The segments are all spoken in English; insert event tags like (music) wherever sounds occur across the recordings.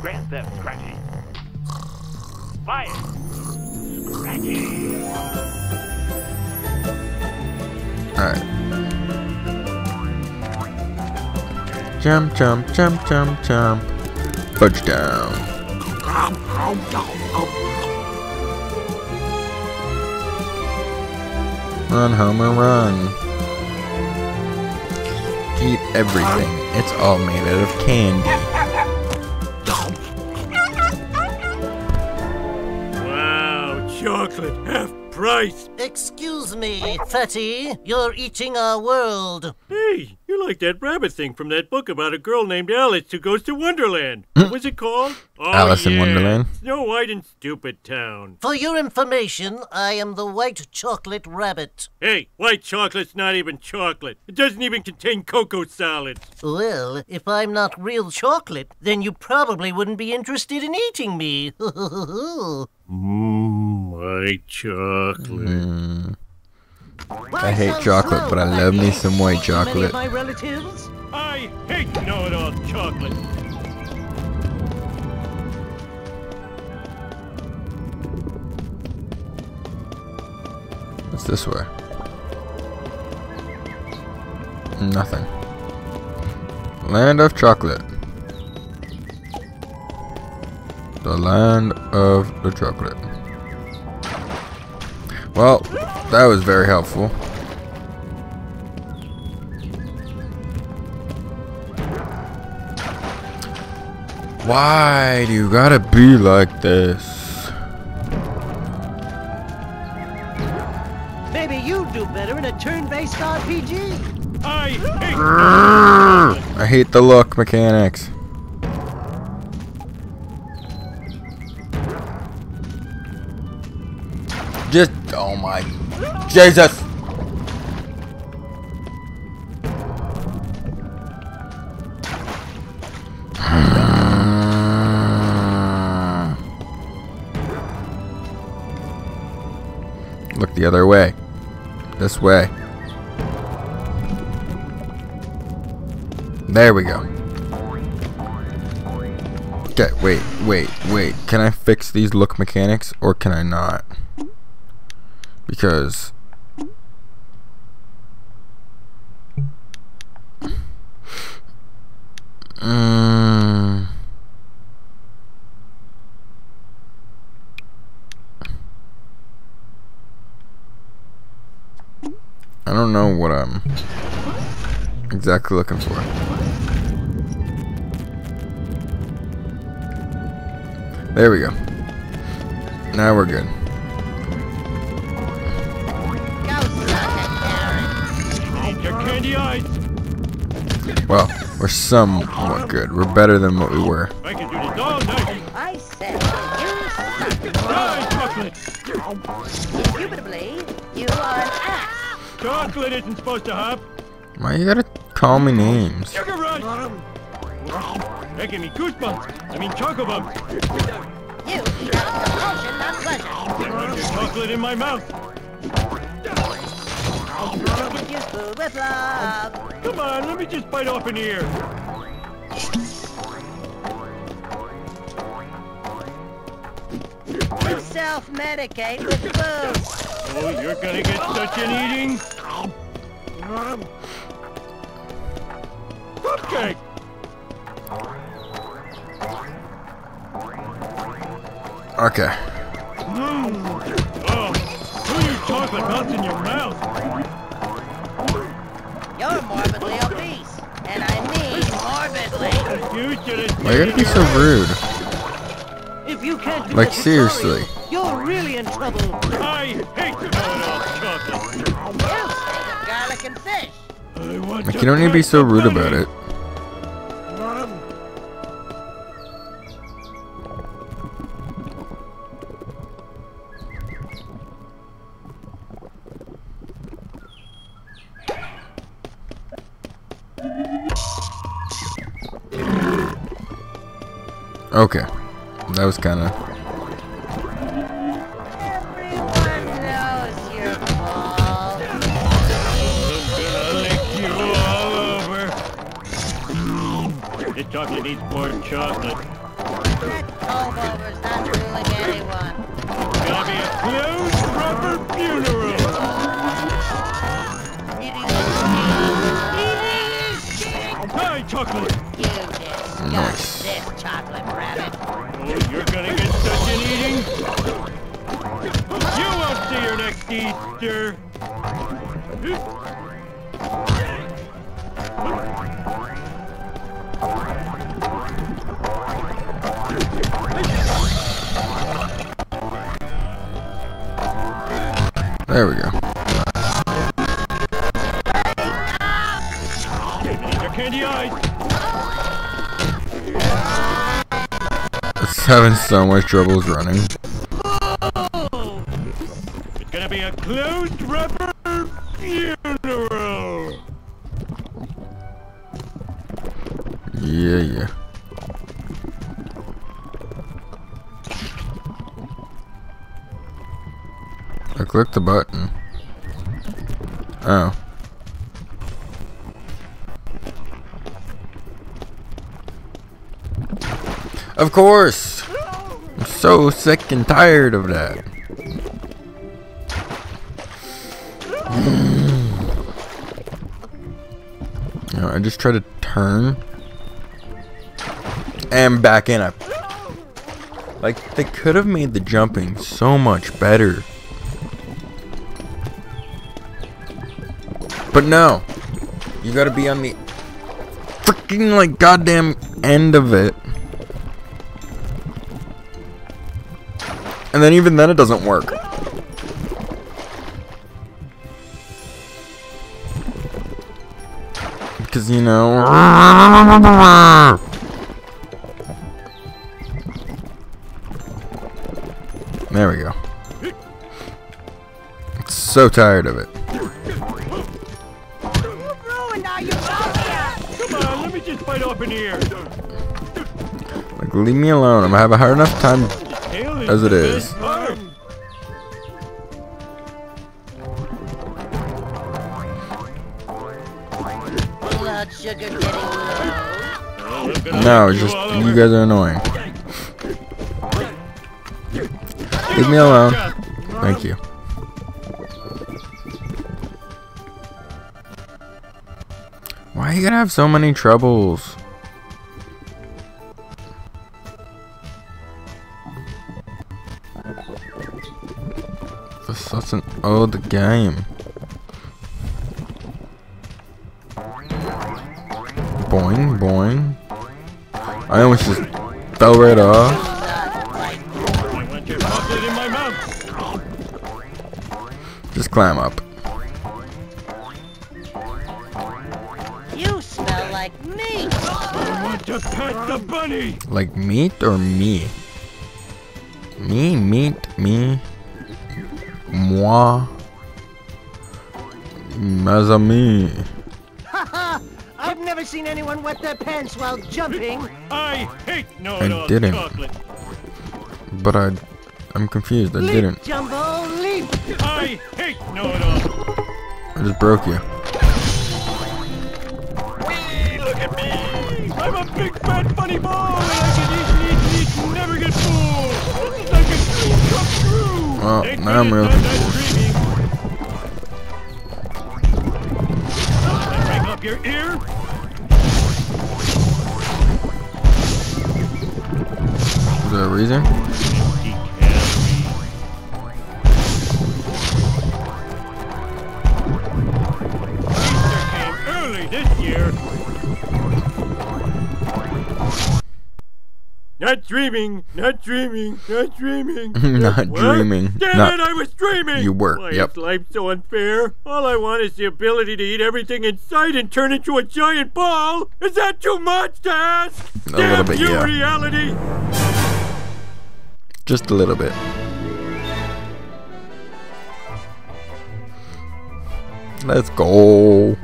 Grand Theft Scratchy. Fire! Scratchy! Alright. Jump, jump, jump, jump, jump. Fudge down. Run, Homer, run. Eat everything. It's all made out of candy. Half price. Excuse me, Fatty. You're eating our world. Hey, you're like that rabbit thing from that book about a girl named Alice who goes to Wonderland. Hmm? What was it called? Oh, Alice in Wonderland? Snow White and Stupid Town. For your information, I am the white chocolate rabbit. Hey, white chocolate's not even chocolate. It doesn't even contain cocoa solids. Well, if I'm not real chocolate, then you probably wouldn't be interested in eating me. Mmm, (laughs) white chocolate. I hate chocolate, but I love me some white chocolate. my relatives? I hate know-it-all chocolate. What's this way? Nothing. Land of chocolate. The land of the chocolate. Well, that was very helpful. Why do you gotta be like this? Maybe you'd do better in a turn-based RPG. I hate I hate the look mechanics. Just, oh my, Jesus! (sighs) Look the other way. This way. There we go. Okay, wait, wait, wait. Can I fix these look mechanics or can I not? Because Mm. I don't know what I'm exactly looking for. There we go. Now we're good. Well, we're somewhat good. We're better than what we were. I can do this all night. I said you. Indubitably, you are an ass. Chocolate isn't supposed to hop. Why you gotta call me names? Sugar rush. Gave me goosebumps. I mean choco bumps. You eat out of compulsion, not pleasure. Chocolate in my mouth. Come on, let me just bite off an ear. You self-medicate with food. Oh, you're gonna get such an eating. Cupcake. Okay. Mm. Oh, who your chocolate melts in your mouth. Mean morbidly. You should have Why you gotta be so rude? If you can't do Like, seriously. sorry, you're really in trouble. I hate know-it-all chocolate. You stink of garlic and fish. I want Like, you don't need to be so rude about it. Okay. That was kind of... Everyone knows you're bald. Gonna lick you all over. This chocolate needs more chocolate. Over's not fooling anyone. Gonna be a closed rubber funeral. Eating this cake. Eating this cake. Hi, chocolate. You disgust Nice. You're gonna get such an eating. You won't see your next Easter. There we go. Having so much troubles running. It's gonna be a closed rubber funeral. Yeah, yeah. I clicked the button. Oh. Of course! So sick and tired of that. (sighs) I just try to turn and back in. I, like, they could have made the jumping so much better. But no. You gotta be on the freaking, like, goddamn end of it. And then even then it doesn't work. Because, you know. There we go. So tired of it. Like, leave me alone. I'm having a hard enough time. As it is. No, just you guys are annoying. Leave me alone. Thank you. Why are you gonna have so many troubles? Such an old game. Boing, boing. I almost just fell right off. I want your chocolate in my mouth. Just climb up. You smell like meat. I want to pet the bunny. Like meat or me? Me, meat, me. Moi. Mes amis. Haha! I've never seen anyone wet their pants while jumping. I hate no I know-it-all didn't. chocolate. But I, I'm confused. I leap, didn't. Jumbo, leap! I hate know-it-all. I just broke you. Whee, look at me. I'm a big fat funny ball, Thanks now I'm real up your ear. Is there a reason? Not dreaming, not dreaming, not dreaming. (laughs) Not What? dreaming. Damn Not- it, I was dreaming. You were, Why yep. is life so unfair? All I want is the ability to eat everything in sight and turn into a giant ball. Is that too much to ask? A Damn little bit, you, yeah. reality. Just a little bit. Let's go.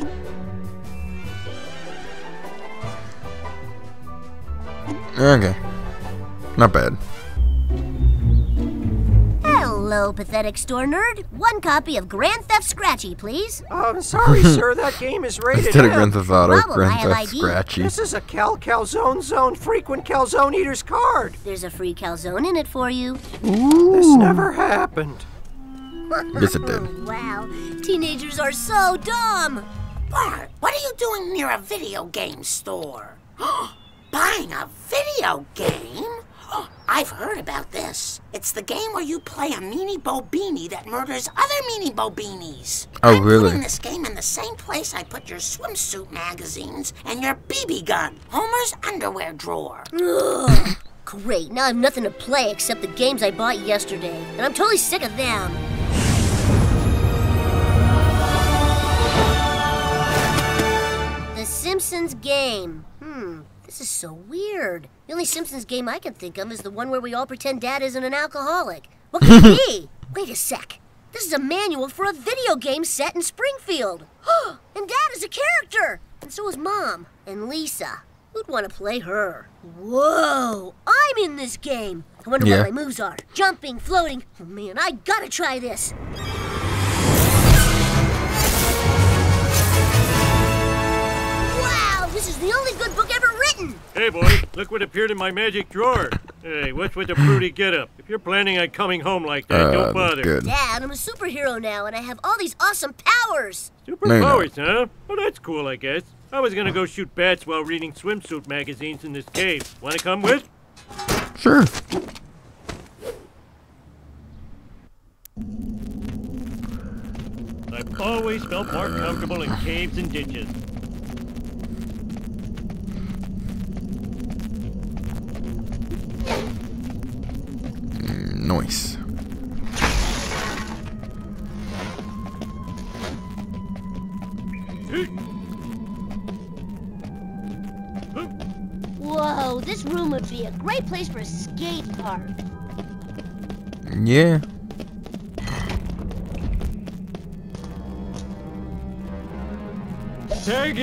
Okay. Not bad. Hello Hello, pathetic store nerd. One copy of Grand Theft Scratchy, please. I'm sorry, (laughs) sir. That game is rated Instead of M. Grand Theft Auto, Problem, Grand Theft Scratchy. This is a Cal Calzone Zone frequent calzone eater's card. There's a free calzone in it for you. This never happened. Yes, it did. (laughs) Wow, teenagers are so dumb. Bart, what are you doing near a video game store? (gasps) Buying a video game? I've heard about this. It's the game where you play a meanie bobini that murders other meanie bobinis. Oh, I'm really? putting this game in the same place I put your swimsuit magazines and your BB gun, Homer's underwear drawer. Ugh. (laughs) Great, now I have nothing to play except the games I bought yesterday, and I'm totally sick of them. The Simpsons game. Hmm, this is so weird. The only Simpsons game I can think of is the one where we all pretend Dad isn't an alcoholic. What could it be? (laughs) Wait a sec. This is a manual for a video game set in Springfield. (gasps) and Dad is a character. And so is Mom. And Lisa. Who'd want to play her? Whoa! I'm in this game. I wonder Yeah. what my moves are. Jumping, floating. Oh man, I gotta try this. This is the only good book ever written. Hey, boy, look what appeared in my magic drawer. Hey, what's with the fruity getup? If you're planning on coming home like that, Uh, don't bother. good. Dad, I'm a superhero now, and I have all these awesome powers. Superpowers, huh? Well, that's cool, I guess. I was gonna go shoot bats while reading swimsuit magazines in this cave. Wanna come with? Sure. I've always felt more comfortable in caves and ditches. Mm, nice. Whoa, this room would be a great place for a skate park. Yeah. Tag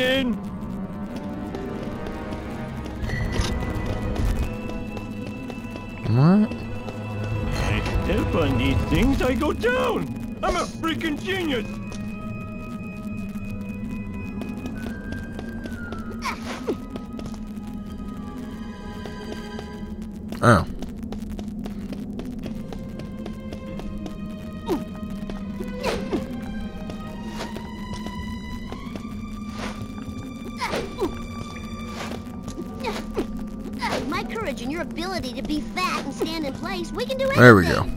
What? I step on these things, I go down! I'm a freaking genius! Oh. Place, we can do anything. There we go.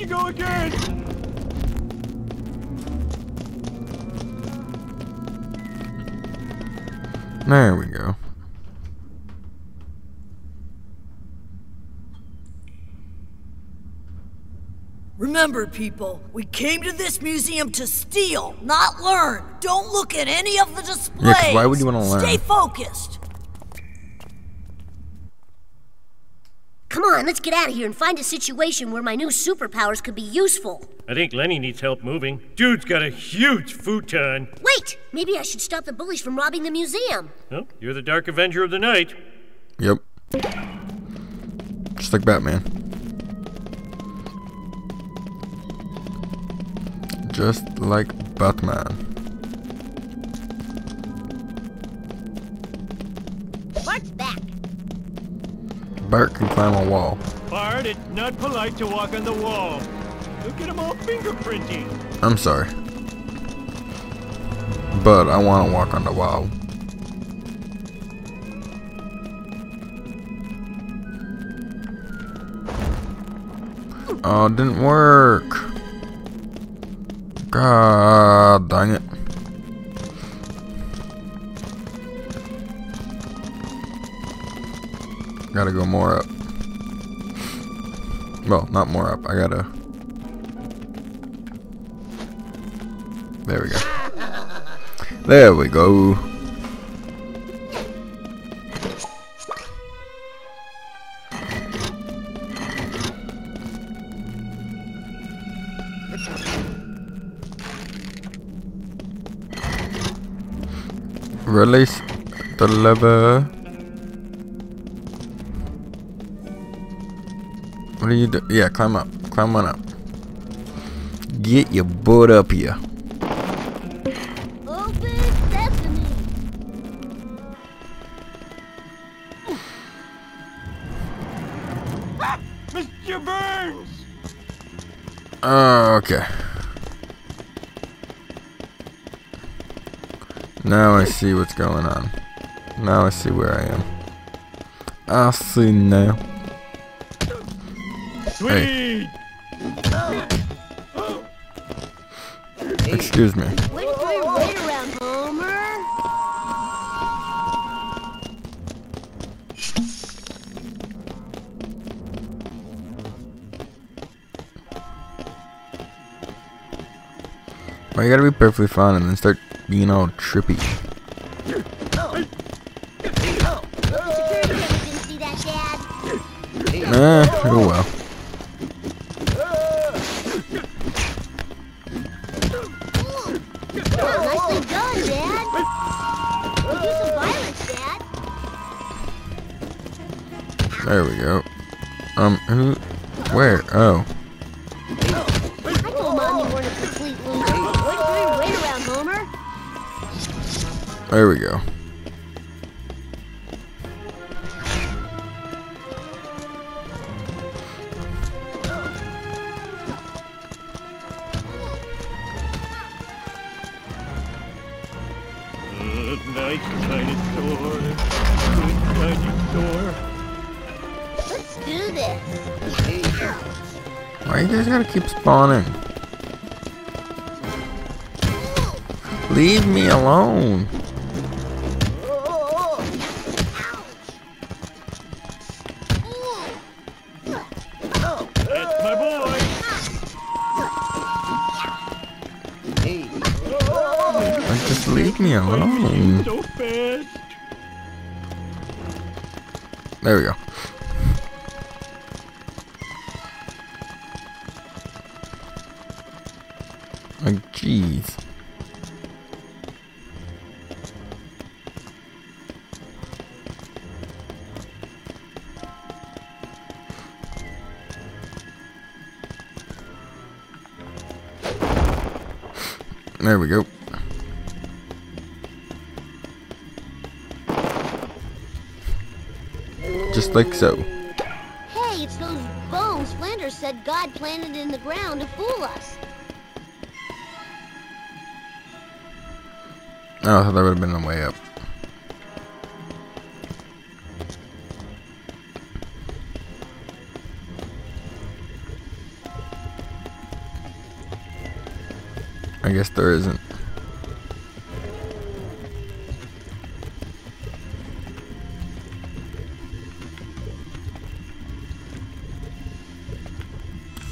It's never gonna you go again! There we go. Remember, people, we came to this museum to steal, not learn. Don't look at any of the displays. 'cause why would you wanna learn? Stay focused. Come on, let's get out of here and find a situation where my new superpowers could be useful. I think Lenny needs help moving. Dude's got a huge futon. Wait! Maybe I should stop the bullies from robbing the museum. Well, you're the Dark Avenger of the Night. Yep. Just like Batman. Just like Batman. Bart's back. Bart can climb a wall. Bart, it's not polite to walk on the wall. Look at them all fingerprinting. I'm sorry. But I want to walk on the wall. Oh, it didn't work. God dang it. Gotta go more up. Well, not more up. I gotta There we go. There we go. Release the lever. What are you do? Yeah, climb up. Climb on up. Get your butt up here. Open. Mr. Burns! Oh, okay. Now I see what's going on. Now I see where I am. I see now. Sweet! Excuse me. Way to throw your weight around, Homer. Why you gotta be perfectly fine and then start being all trippy? Security cameras didn't see that, Dad. Eh, oh well. There we go. There we go. Just like so. Hey, it's those bones Flanders said God planted in the ground to fool us. Oh, I thought that would have been the way up. I guess there isn't.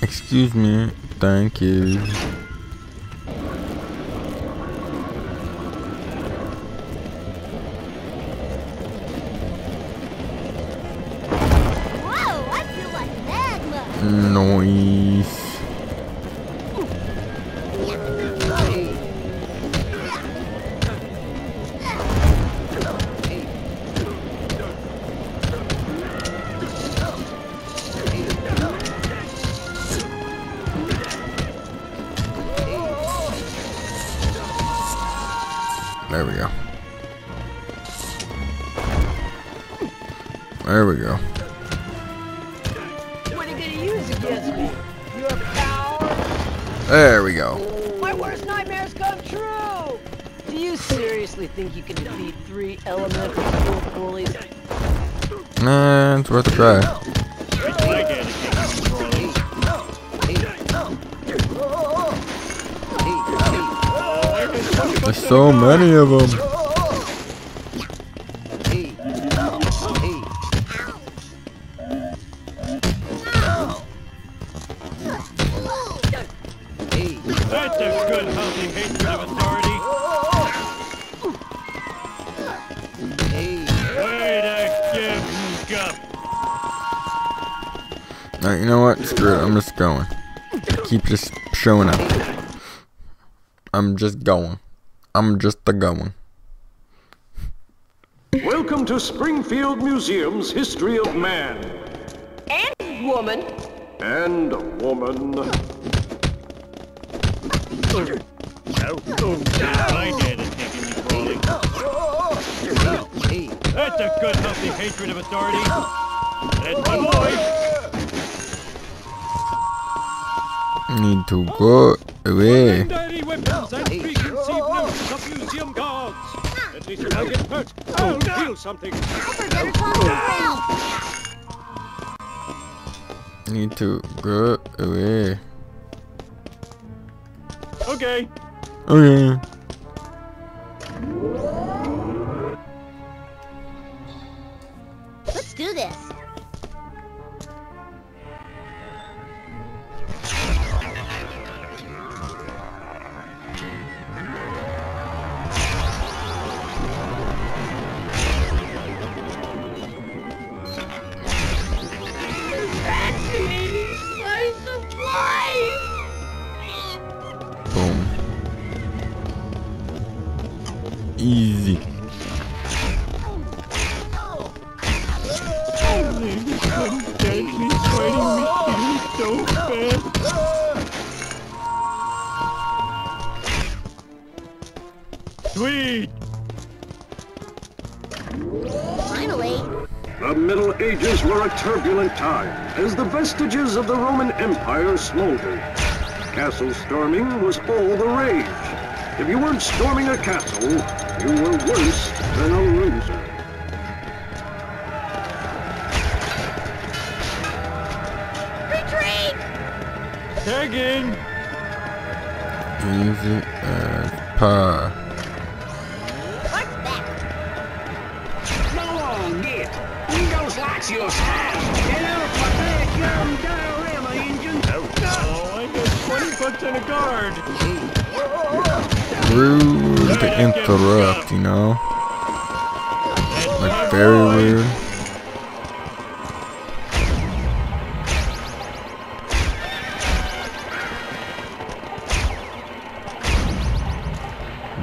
Excuse me. Thank you. Nah, it's worth a try. There's so many of them. Showing up. I'm just going. I'm just a going. Welcome to Springfield Museum's History of Man. And woman. And a woman. My dad is taking me crawling. That's a good healthy hatred of authority. That's one boy. Hurt, to go away. something. Need to go away. Okay. Okay. Let's do this. Time as the vestiges of the Roman Empire smoldered. Castle storming was all the rage. If you weren't storming a castle, you were worse than a loser. Retreat! Tag in. Easy as Rude to interrupt, you know? Like, very rude.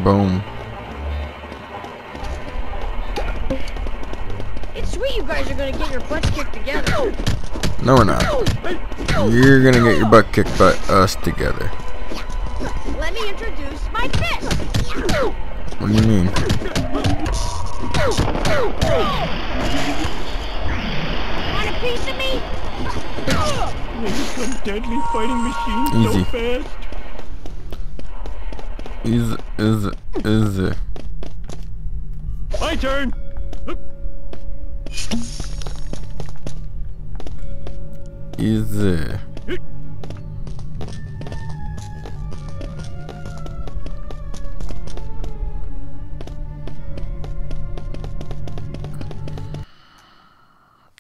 Boom. It's sweet you guys are gonna get your butts kicked together. No, we're not. You're gonna get your butt kicked by us together. Easy. so fast. Is is is My turn. is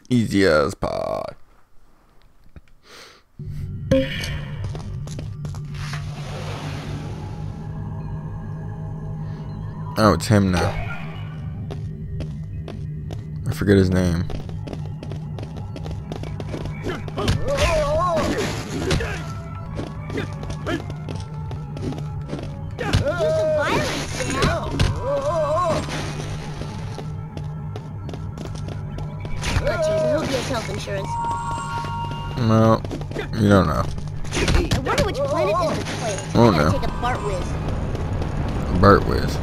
easy as pie. Oh, it's him now. I forget his name. Use of violence, Dad. Let's use it. He'll get health insurance. No, you don't know. I wonder which planet is this place. Oh, no. take a Bart whiz. Bart Wiz.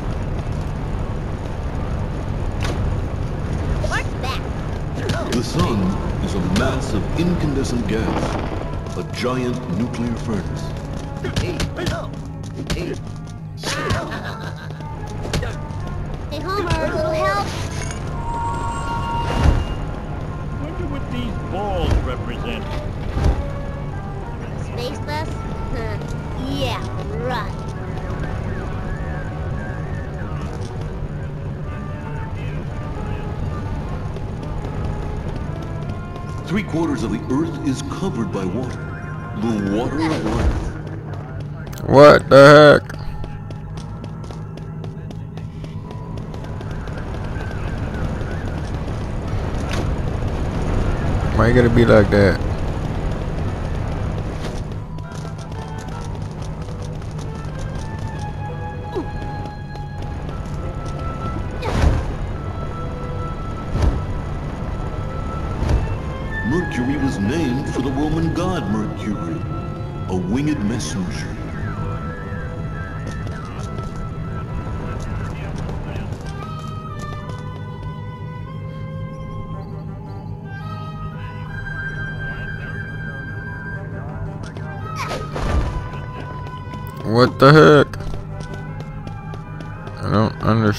Bart's back. The sun is a mass incandescent gas, a giant nuclear furnace. Hey, covered by water. The water of life. What the heck? Why you gotta be like that?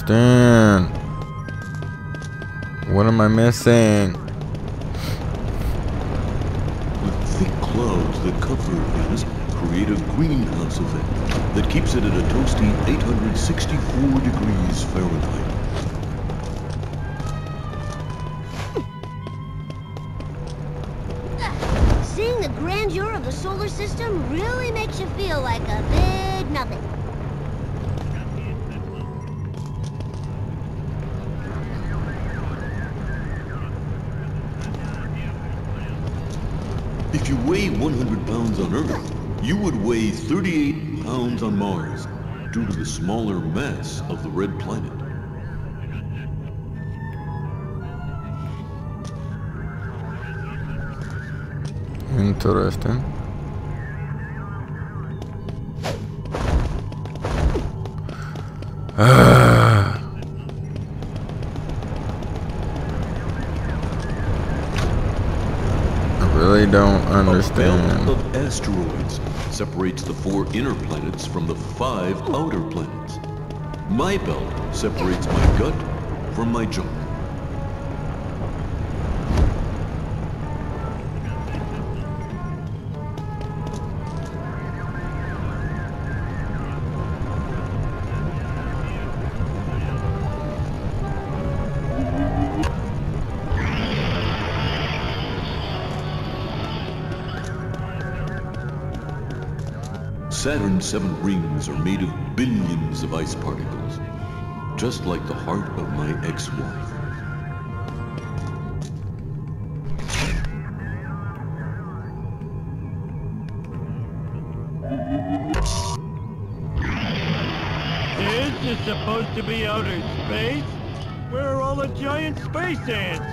Understand. What am I missing? With thick clouds that cover Venus create a greenhouse effect that keeps it at a toasty 864 degrees Fahrenheit. Due to the smaller mass of the red planet. Interesting. (sighs) I really don't A understand. belt of asteroids separates the four inner planets from the five outer planets. My belt separates my gut from my junk. Saturn's seven rings are made of billions of ice particles, just like the heart of my ex-wife. This is supposed to be outer space? Where are all the giant space ants?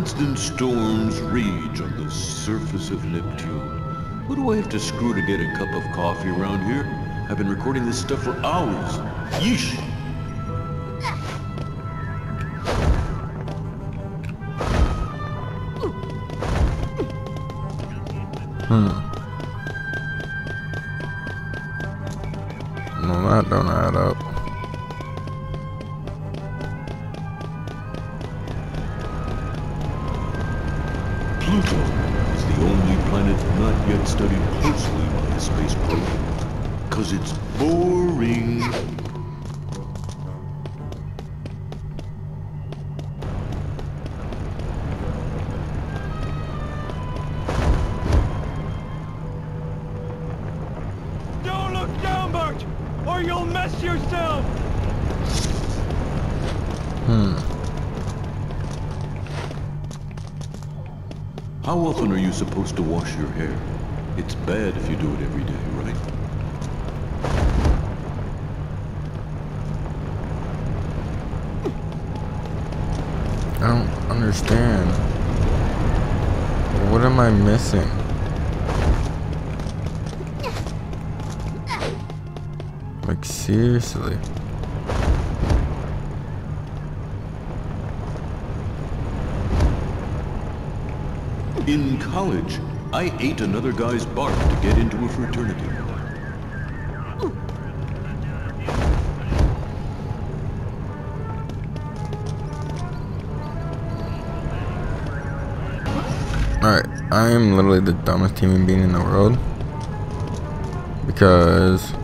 Constant storms rage on the surface of Neptune. What do I have to screw to get a cup of coffee around here? I've been recording this stuff for hours. Yeesh! Hmm. Pluto is the only planet not yet studied closely by a space program. Cause it's boring. How often are you supposed to wash your hair? It's bad if you do it every day, right? I don't understand. What am I missing? Like, seriously. In college, I ate another guy's bark to get into a fraternity. Alright, I am literally the dumbest human being in the world. Because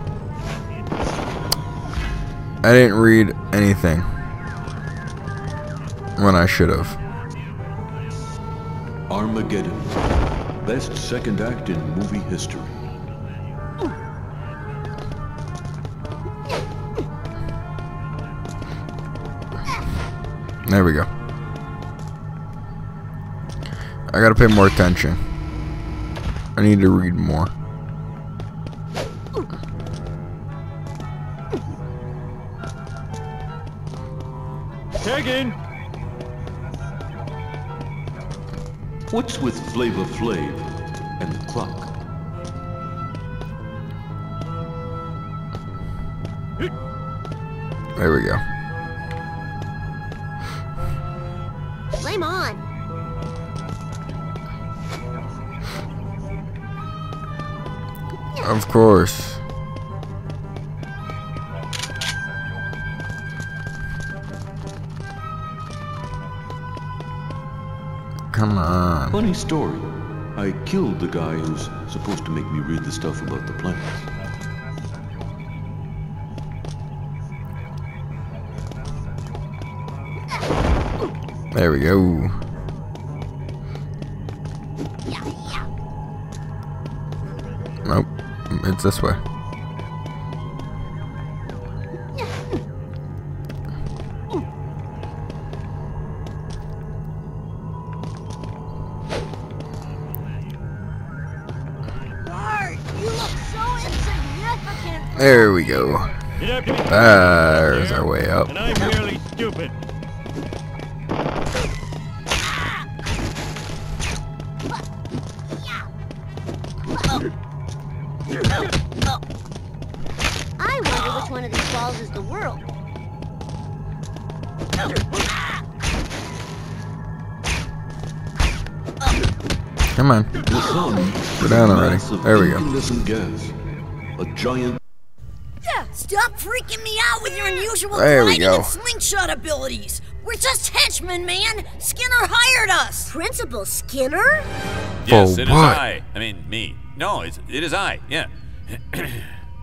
I didn't read anything. when I should have. Armageddon. Best second act in movie history. There we go. I gotta pay more attention. I need to read more. Tag in. What's with Flavor Flav and the clock? There we go. Flame on. Of course. Funny story. I killed the guy who's supposed to make me read the stuff about the planets. There we go. Nope. It's this way. There we go. You have to be There's our way up. and I'm merely stupid. I wonder which one of these balls is the world. Come on. The sun. Go down already. There we go. A giant. Stop freaking me out with your unusual There gliding and slingshot abilities. We're just henchmen, man. Skinner hired us. Principal Skinner? Yes, For it is what? I. I mean, me. No, it's, it is I. Yeah. (clears throat)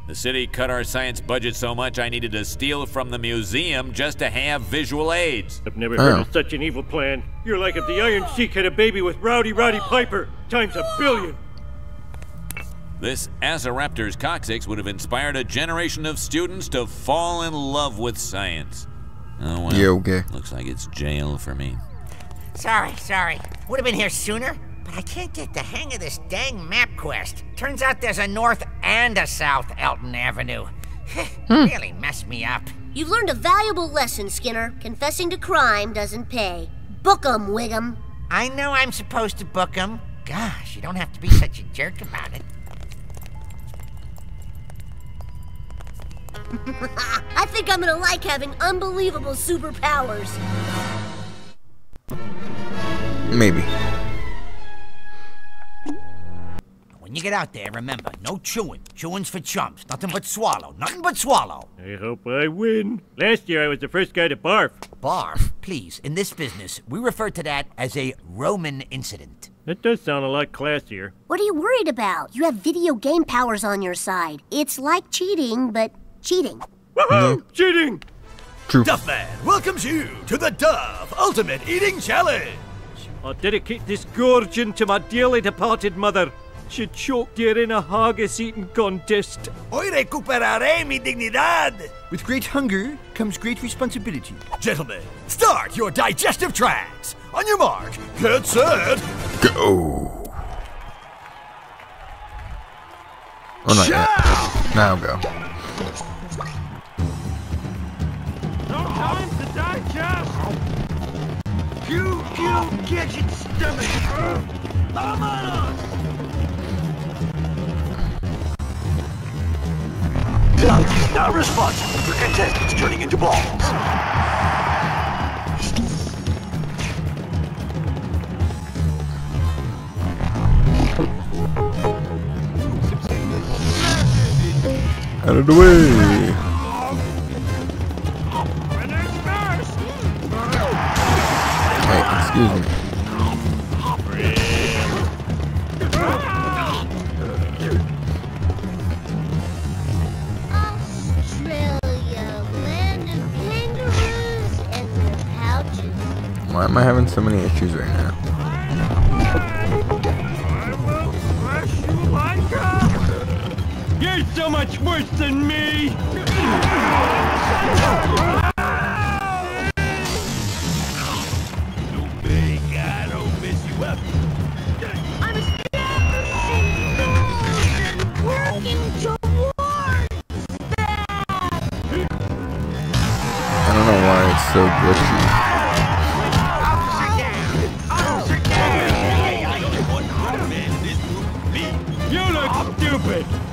the city cut our science budget so much I needed to steal from the museum just to have visual aids. I've never heard Oh. of such an evil plan. You're like if the Iron Sheik had a baby with Rowdy Roddy Piper times a billion. This Azoraptor's coccyx would have inspired a generation of students to fall in love with science. Oh well. Yeah, okay. Looks like it's jail for me. Sorry, sorry. Would have been here sooner, but I can't get the hang of this dang MapQuest. Turns out there's a north and a south Elton Avenue. (laughs) Hmm. really messed me up. You've learned a valuable lesson, Skinner. Confessing to crime doesn't pay. Book 'em, Wiggum. I know I'm supposed to book 'em. Gosh, you don't have to be such a jerk about it. I think I'm gonna like having unbelievable superpowers. Maybe. When you get out there, remember, no chewing. Chewing's for chumps. Nothing but swallow. Nothing but swallow. I hope I win. Last year I was the first guy to barf. Barf, please. In this business, we refer to that as a Roman incident. That does sound a lot classier. What are you worried about? You have video game powers on your side. It's like cheating, but cheating. Woohoo! Cheating! True. Duffman welcomes you to the Duff Ultimate Eating Challenge. I'll dedicate this gorging to my dearly departed mother. She choked her in a haggis eating contest. Hoy recuperaré mi dignidad. With great hunger comes great responsibility. Gentlemen, start your digestive tracts. On your mark, get set. Go. Oh, not yet. Now go. You, you gadget stomach! Vámonos! Not responsible for contestants turning into balls. Out of the way. Excuse me. Australia, land of kangaroos and their pouches. Why am I having so many issues right now? You're so much worse than me! So glitchy. Stupid!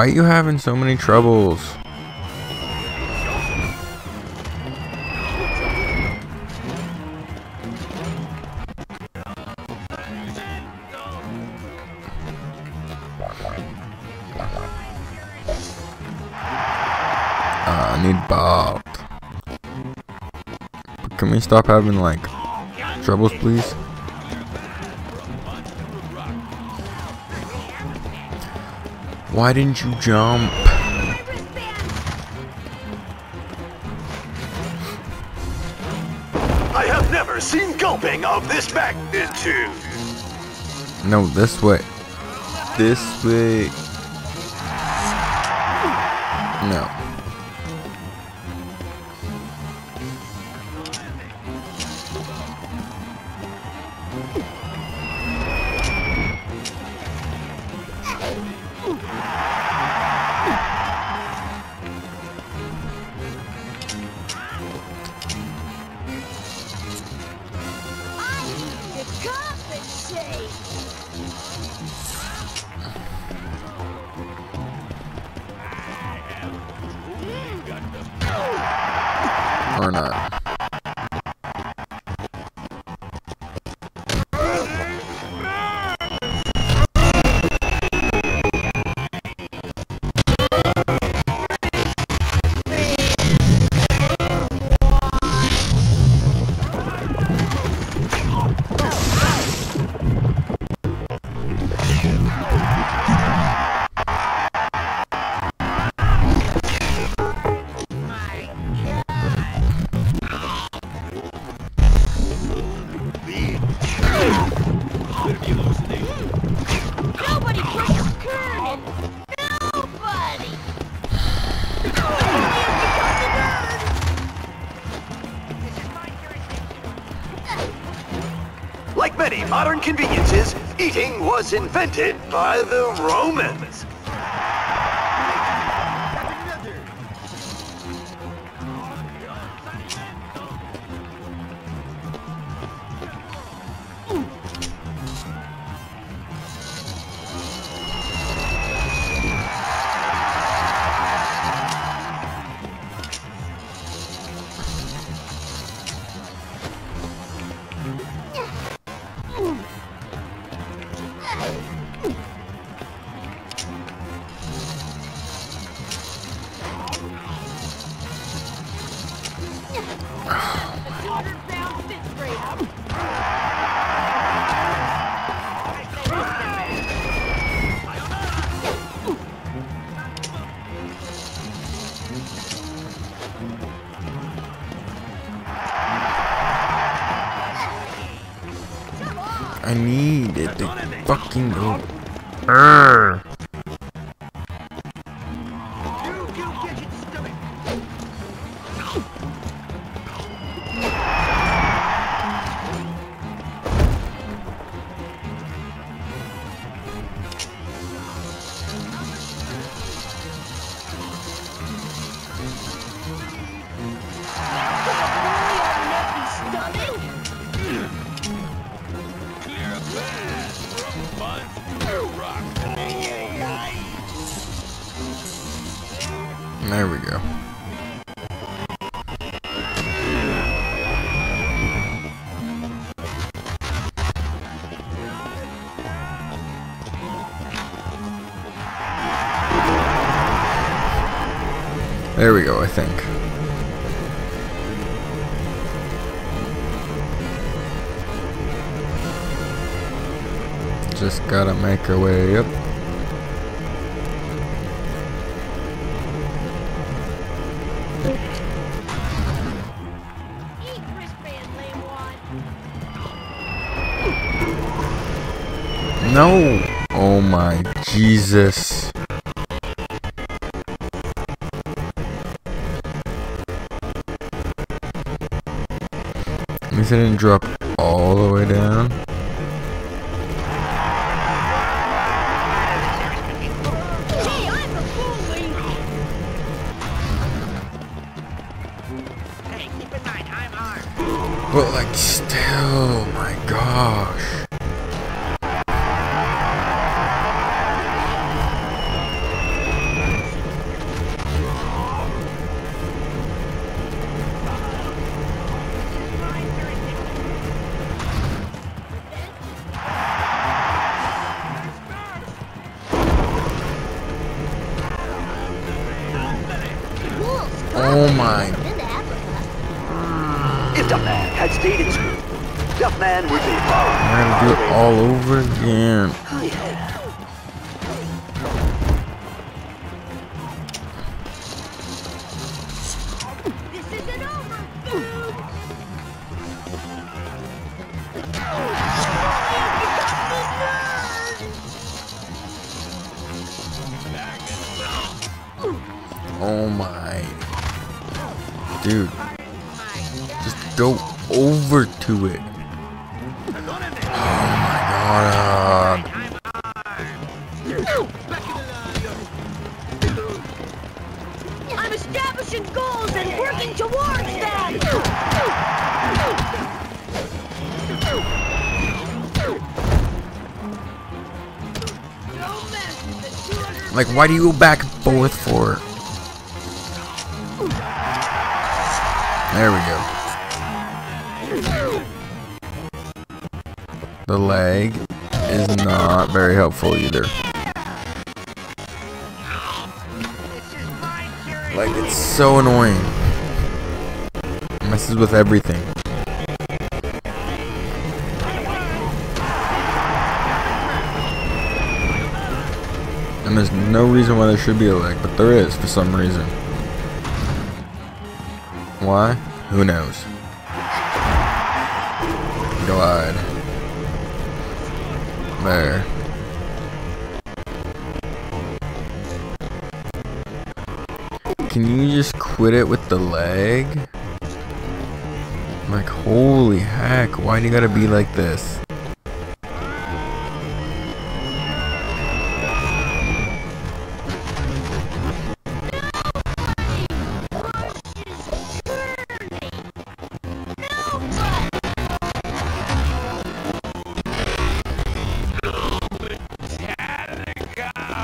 Why are you having so many troubles? Uh, I need Bob. Can we stop having like troubles, please? Why didn't you jump? I have never seen gulping of this magnitude. No, this way. This way. No. Like many modern conveniences, eating was invented by the Romans. There we go, I think. Just gotta make our way up. No! Oh my Jesus. Didn't drop Oh my. Dude. Just go over to it. Oh my god. I'm establishing goals and working towards them! Like, why do you go back and forth for helpful either. Like, it's so annoying. Messes with everything. And there's no reason why there should be a leg, but there is for some reason. Why? Who knows? Glide. There. Can you just quit it with the leg? Like, holy heck, why do you gotta be like this?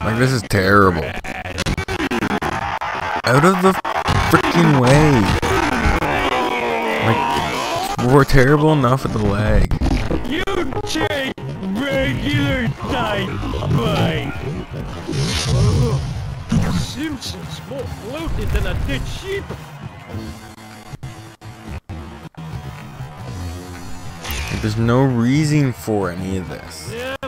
Like, this is terrible. Out of the freaking way. Like, we're terrible enough with the leg. You take regular type dynamite. Simpsons more bloated than a dead sheep. There's no reason for any of this. Never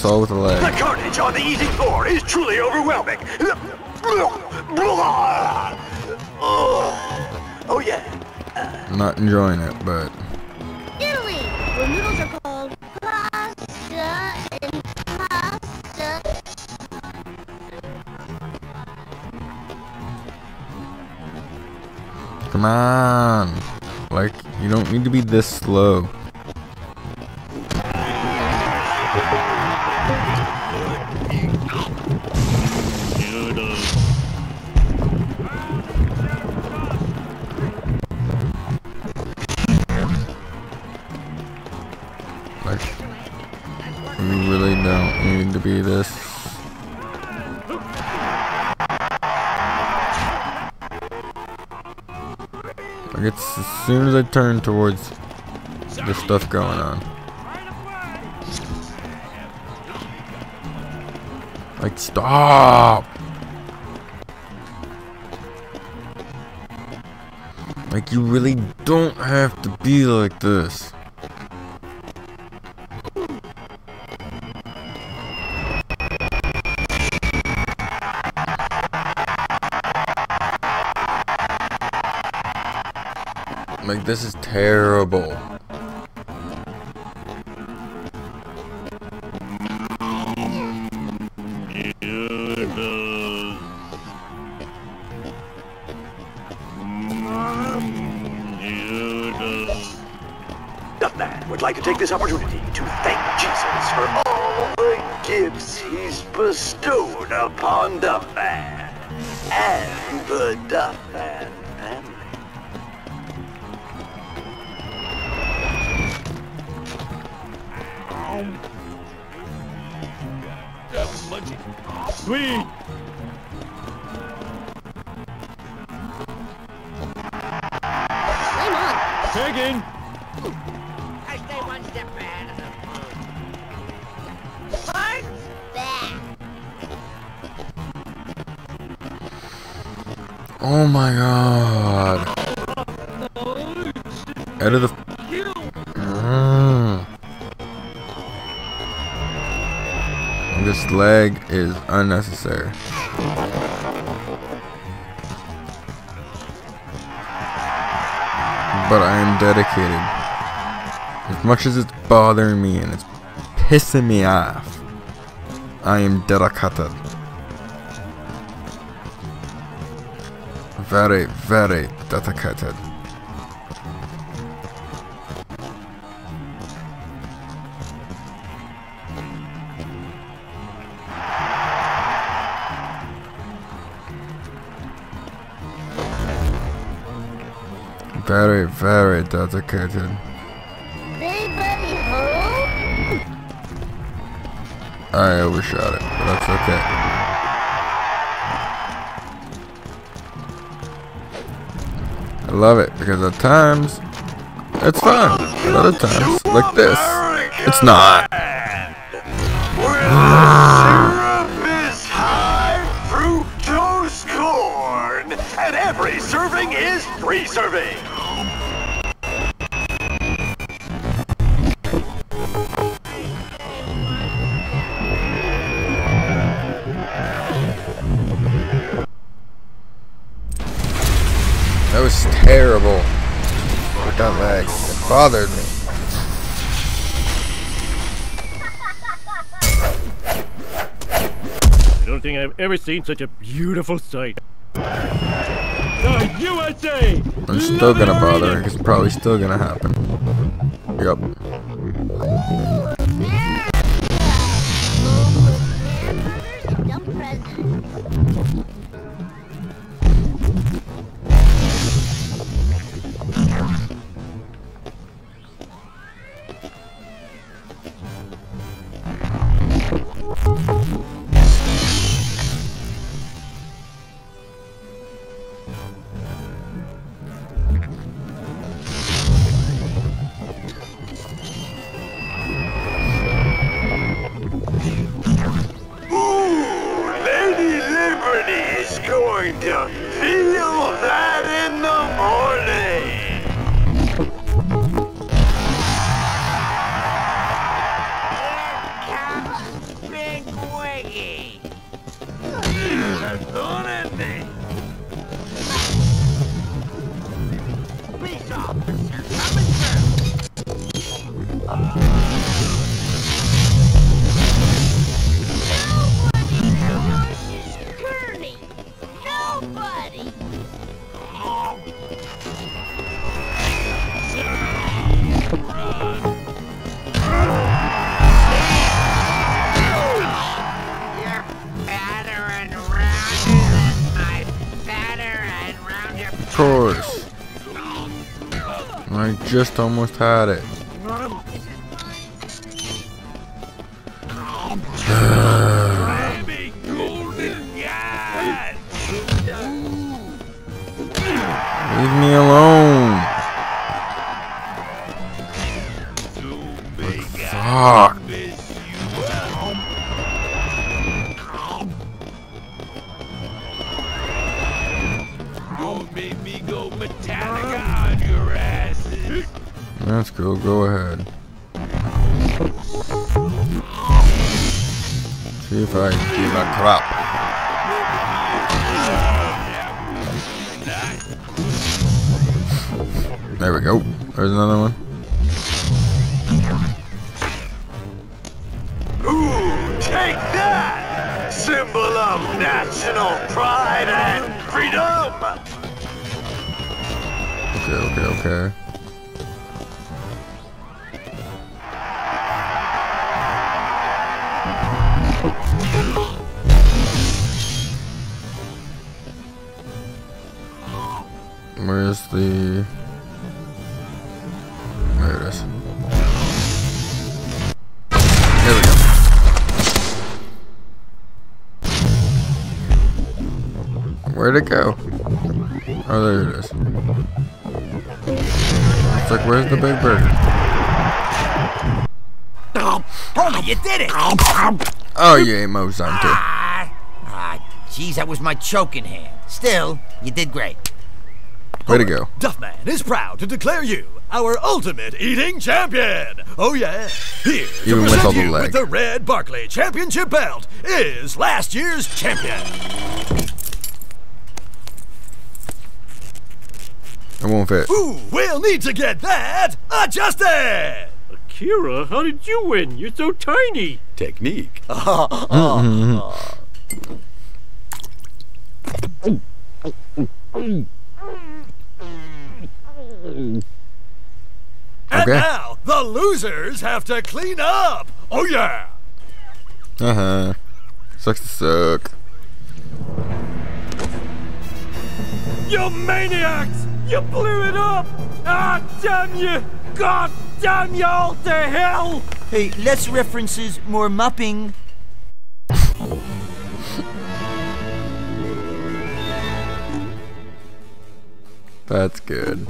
We're this all with a The carnage on the eating floor is truly overwhelming. Oh yeah. I'm not enjoying it, but Italy, where noodles are called pasta and pasta. come on. Like, you don't need to be this slow. Soon as I turn towards the stuff going on. Like, stop! Like, you really don't have to be like this. Like, this is terrible. Duffman would like to take this opportunity to thank Jesus for all the gifts he's bestowed upon Duffman. and the Duffman dedicated. As much as it's bothering me and it's pissing me off, I am dedicated. Very, very dedicated. Very, very dedicated. Anybody home? I overshot it, but that's okay. I love it because at times it's fun, but other times, like this, it's not. Syrup is high fructose corn, and every serving is free serving. Bothered me. I don't think I've ever seen such a beautiful sight. The USA! I'm still gonna bother it's probably still gonna happen. Yup. Just almost had it. Okay, okay, okay. Where's the... There it is. There we go. Where'd it go? It's like, where's the big bird? Homie, you did it! Oh, you ate Mozart too. Ah, jeez, that was my choking hand. Still, you did great. Way to go. Duffman is proud to declare you our ultimate eating champion. Oh yeah. Here to Even with present all the you leg. with the red Barclay Championship belt is last year's champion. It won't fit. Ooh, we'll need to get that adjusted. Akira, how did you win? You're so tiny. Technique. (laughs) And Okay. now the losers have to clean up. Oh yeah. Uh huh. Sucks to suck. You maniacs! You blew it up! Ah, damn you! God damn you all to hell! Hey, less references, more mopping. That's good.